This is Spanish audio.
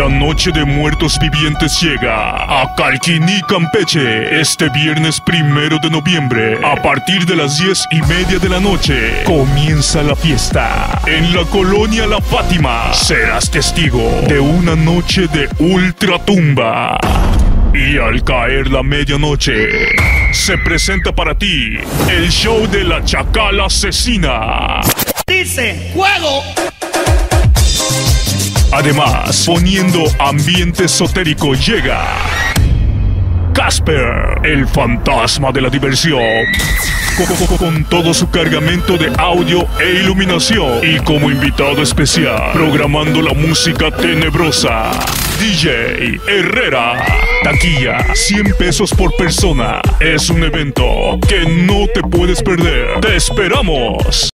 La noche de muertos vivientes llega a Calquiní, Campeche, este viernes primero de noviembre. A partir de las diez y media de la noche, comienza la fiesta. En la colonia La Fátima, serás testigo de una noche de ultratumba. Y al caer la medianoche, se presenta para ti el show de la Chacal Asesina. Dice, juego. Además, poniendo ambiente esotérico llega Casper, el fantasma de la diversión. Con, todo su cargamento de audio e iluminación. Y como invitado especial, programando la música tenebrosa. DJ Herrera. Taquilla, 100 pesos por persona. Es un evento que no te puedes perder. ¡Te esperamos!